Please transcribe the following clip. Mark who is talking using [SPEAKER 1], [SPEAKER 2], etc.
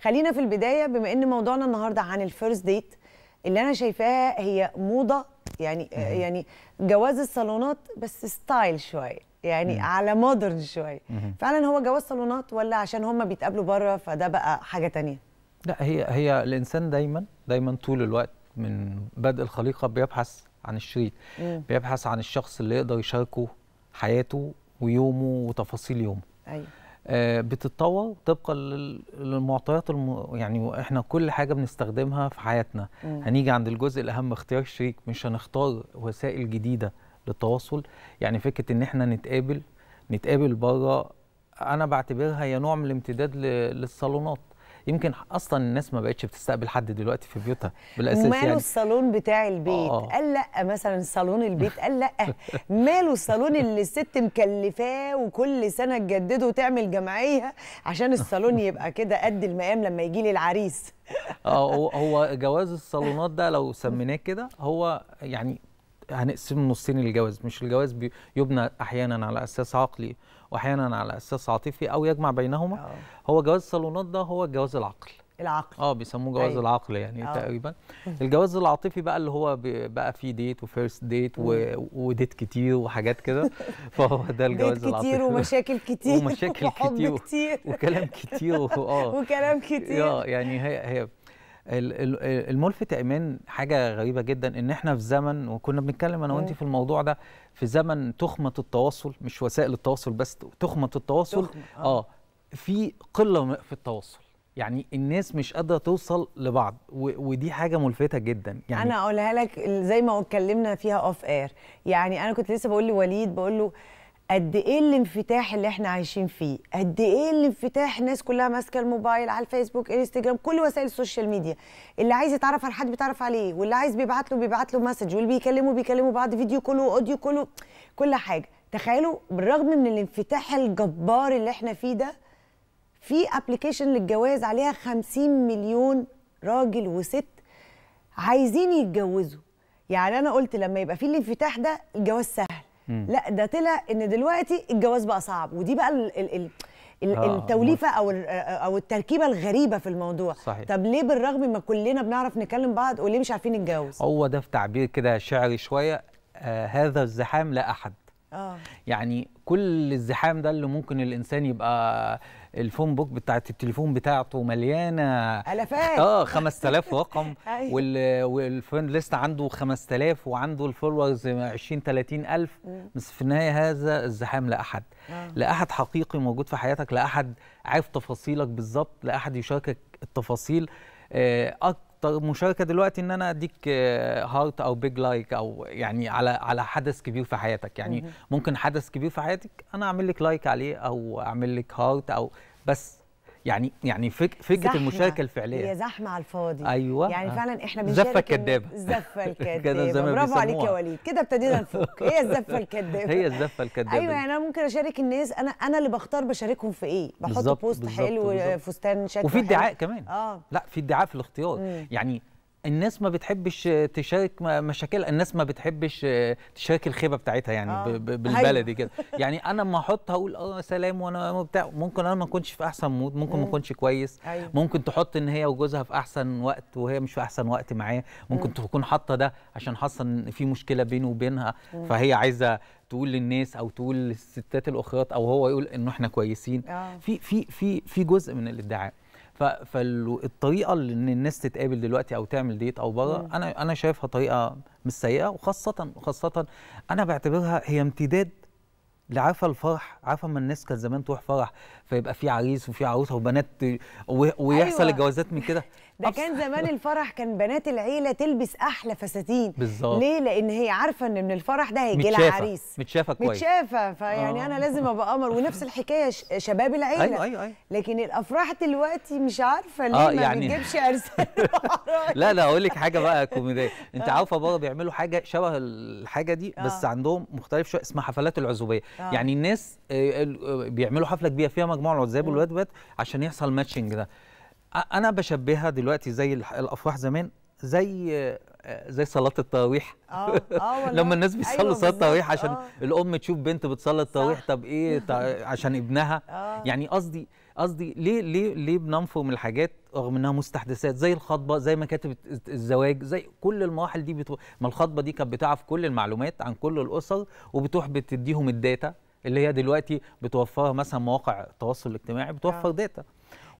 [SPEAKER 1] خلينا في البداية بما إن موضوعنا النهارده عن ال first date اللي أنا شايفاها هي موضة يعني يعني جواز الصالونات بس style شوية يعني
[SPEAKER 2] مم.
[SPEAKER 1] على modern
[SPEAKER 2] شوية.
[SPEAKER 1] فعلا هو جواز صالونات ولا عشان هم بيتقابلوا بره فده بقى حاجة تانية
[SPEAKER 2] لا هي هي الإنسان دايما دايما طول الوقت من بدء الخليقة بيبحث عن الشريك
[SPEAKER 1] مم.
[SPEAKER 2] بيبحث عن الشخص اللي يقدر يشاركه حياته ويومه وتفاصيل يومه
[SPEAKER 1] أيوه
[SPEAKER 2] آه، بتتطور طبقا لل- للمعطيات الم... يعني إحنا كل حاجة بنستخدمها في حياتنا.
[SPEAKER 1] مم.
[SPEAKER 2] هنيجي عند الجزء الأهم اختيار الشريك مش هنختار وسائل جديدة للتواصل. يعني فكرة إن إحنا نتقابل نتقابل بره أنا بعتبرها هي نوع من الامتداد ل... للصالونات. يمكن أصلا الناس ما بقتش بتستقبل حد دلوقتي في بيوتها بالأساس
[SPEAKER 1] وماله
[SPEAKER 2] يعني.
[SPEAKER 1] الصالون بتاع البيت؟
[SPEAKER 2] آه.
[SPEAKER 1] قال لأ مثلا صالون البيت. قال لأ ماله الصالون اللي الست مكلفاه وكل سنة تجدده وتعمل جمعية عشان الصالون يبقى كده قد المقام لما يجي لي العريس؟
[SPEAKER 2] آه هو جواز الصالونات ده لو سميناه كده هو يعني هنقسم نصين الجواز. مش الجواز يبنى أحيانا على أساس عقلي واحيانا على أساس عاطفي أو يجمع بينهما.
[SPEAKER 1] آه.
[SPEAKER 2] هو جواز الصالونات ده هو جواز العقل.
[SPEAKER 1] العقل.
[SPEAKER 2] آه بيسموه جواز
[SPEAKER 1] أيوة.
[SPEAKER 2] العقل يعني
[SPEAKER 1] آه.
[SPEAKER 2] تقريبا. الجواز العاطفي بقى اللي هو بقى فيه ديت وفيرست ديت و- وديت كتير وحاجات كده. فهو ده الجواز
[SPEAKER 1] بيت
[SPEAKER 2] العاطفي.
[SPEAKER 1] كتير ومشاكل كتير.
[SPEAKER 2] ومشاكل
[SPEAKER 1] وحب
[SPEAKER 2] كتير. و-
[SPEAKER 1] كتير.
[SPEAKER 2] وكلام كتير. آه.
[SPEAKER 1] وكلام كتير.
[SPEAKER 2] آه يعني هي هي الملفت يا ايمان حاجة غريبة جدا إن إحنا في زمن وكنا بنتكلم أنا وانت. في الموضوع ده في زمن تخمة التواصل مش وسائل التواصل بس تخمة التواصل
[SPEAKER 1] تخمة، آه.
[SPEAKER 2] آه في قلة في التواصل يعني الناس مش قادرة توصل لبعض ودي حاجة ملفتة جدا يعني
[SPEAKER 1] أنا اقولها لك زي ما اتكلمنا فيها off air يعني أنا كنت لسه بقول لوليد بقول له قد إيه الانفتاح اللي إحنا عايشين فيه؟ قد إيه الانفتاح الناس كلها ماسكة الموبايل على الفيسبوك انستجرام كل وسائل ال social media. اللي عايز يتعرف على حد بيتعرف عليه واللي عايز بيبعت له بيبعت له message واللي بيكلمه بيكلموا بعض video call وaudio call كل حاجة. تخيلوا بالرغم من الانفتاح الجبار اللي إحنا فيه ده في ابلكيشن للجواز عليها 50 مليون راجل وست عايزين يتجوزوا. يعني أنا قلت لما يبقى في الانفتاح ده الجواز سهل.
[SPEAKER 2] مم.
[SPEAKER 1] لا ده طلع إن دلوقتي الجواز بقى صعب ودي بقى ال ال ال
[SPEAKER 2] آه،
[SPEAKER 1] التوليفة أو ال- أو التركيبة الغريبة في الموضوع
[SPEAKER 2] صحيح.
[SPEAKER 1] طب ليه بالرغم ما كلنا بنعرف نكلم بعض وليه مش عارفين نتجوز
[SPEAKER 2] هو ده في تعبير كده شعري شوية آه هذا الزحام لا أحد
[SPEAKER 1] آه.
[SPEAKER 2] يعني كل الزحام ده اللي ممكن الإنسان يبقى ال phone book بتاعت التليفون بتاعته مليانة.
[SPEAKER 1] ألافات.
[SPEAKER 2] آه 5000 رقم.
[SPEAKER 1] أيوة.
[SPEAKER 2] وال وال friend list عنده 5000 وعنده ال followers 20 30 ألف. بس في النهاية هذا الزحام لا أحد.
[SPEAKER 1] آه.
[SPEAKER 2] لا أحد حقيقي موجود في حياتك. لا أحد عارف تفاصيلك بالظبط. لا أحد يشاركك التفاصيل. آه، مشاركة دلوقتي إن أنا أديك heart أو big like أو يعني على على حدث كبير في حياتك يعني. ممكن حدث كبير في حياتك أنا أعمل لك like عليه أو أعمل لك heart أو بس يعني يعني فك
[SPEAKER 1] فكرة.
[SPEAKER 2] المشاركة الفعلية
[SPEAKER 1] هي زحمة على الفاضي
[SPEAKER 2] أيوه
[SPEAKER 1] يعني. فعلا
[SPEAKER 2] إحنا
[SPEAKER 1] بنشارك ال-
[SPEAKER 2] الكدابة.
[SPEAKER 1] الزفه الكدابه برافو عليك يا. وليد كده ابتدينا نفك هي الزفة الكدابة
[SPEAKER 2] هي الزفة
[SPEAKER 1] الكدابة
[SPEAKER 2] أيوه.
[SPEAKER 1] يعني أنا ممكن أشارك الناس أنا أنا اللي بختار بشاركهم في إيه بحط
[SPEAKER 2] post
[SPEAKER 1] حلو. فستان شكله
[SPEAKER 2] وفي. ادعاء كمان
[SPEAKER 1] آه
[SPEAKER 2] لا في ادعاء في الاختيار. يعني الناس ما بتحبش تشارك مشاكل الناس ما بتحبش تشارك الخيبة بتاعتها يعني
[SPEAKER 1] آه.
[SPEAKER 2] ب- بالبلدي كده. يعني أنا اما أحط هقول آه سلام وأنا بتاع ممكن أنا ما أكونش في أحسن مود ممكن ما. أكونش كويس.
[SPEAKER 1] أيوه.
[SPEAKER 2] ممكن تحط إن هي وجوزها في أحسن وقت وهي مش في أحسن وقت معاه ممكن تكون حاطة ده عشان حاسة إن في مشكلة بينه وبينها. فهي عايزة تقول للناس أو تقول للستات الاخرات أو هو يقول إنه إحنا كويسين.
[SPEAKER 1] آه.
[SPEAKER 2] في في في في جزء من الإدعاء. فالطريقة اللي إن الناس تتقابل دلوقتي أو تعمل ديت أو بره. أنا أنا شايفها طريقة مش سيئة وخاصة وخاصه أنا بعتبرها هي امتداد لعارفه الفرح عارفه اما الناس كانت زمان تروح فرح فيبقى في عريس وفي عروسة وبنات ويحصل
[SPEAKER 1] أيوة.
[SPEAKER 2] الجوازات من كده
[SPEAKER 1] ده. كان زمان الفرح كان بنات العيلة تلبس أحلى فساتين.
[SPEAKER 2] بالظبط.
[SPEAKER 1] ليه؟ لأن هي عارفة إن من الفرح ده هيجي لها عريس
[SPEAKER 2] متشافة كويس.
[SPEAKER 1] متشافة. فيعني
[SPEAKER 2] آه.
[SPEAKER 1] أنا لازم أبقى قمر. ونفس الحكاية شباب العيلة.
[SPEAKER 2] أيوه أيوه أيوه.
[SPEAKER 1] لكن الأفراح دلوقتي مش عارفة ليه
[SPEAKER 2] آه،
[SPEAKER 1] ما
[SPEAKER 2] يعني-
[SPEAKER 1] بتجيبش عرسان
[SPEAKER 2] لا لا أقول لك حاجة بقى كوميدية. أنت عارفة بره بيعملوا حاجة شبه الحاجة دي بس
[SPEAKER 1] آه.
[SPEAKER 2] عندهم مختلف شوية اسمها حفلات العزوبية.
[SPEAKER 1] آه.
[SPEAKER 2] يعني الناس آه، ال- آه، بيعملوا حفلة كبيرة فيها مجموعة العزاب والبنات عشان يحصل ماتشنج ده. أنا بشبهها دلوقتي زي الأفراح زمان زي آه، زي صلاة التراويح
[SPEAKER 1] آه آه
[SPEAKER 2] لما الناس بيصلوا
[SPEAKER 1] أيوة
[SPEAKER 2] صلاة التراويح. عشان
[SPEAKER 1] آه.
[SPEAKER 2] الأم تشوف بنت بتصلي التراويح. طب إيه عشان ابنها
[SPEAKER 1] آه.
[SPEAKER 2] يعني قصدي قصدي ليه ليه ليه بننفر من الحاجات رغم إنها مستحدثات زي الخطبة زي مكاتب الزواج زي كل المراحل دي بتروح ما الخطبة دي كانت بتعرف كل المعلومات عن كل الأسر وبتروح بتديهم ال data اللي هي دلوقتي بتوفرها مثلا مواقع التواصل الاجتماعي بتوفر
[SPEAKER 1] آه.
[SPEAKER 2] data